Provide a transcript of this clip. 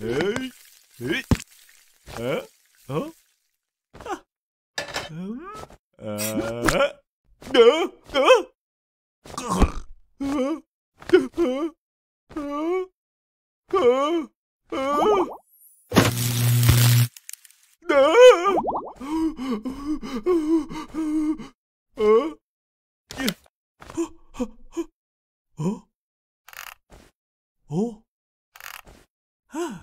哎哎，啊哦啊嗯啊啊，得得，嗯嗯嗯嗯嗯嗯，得，嗯嗯嗯嗯嗯，哦哦哦。Uh.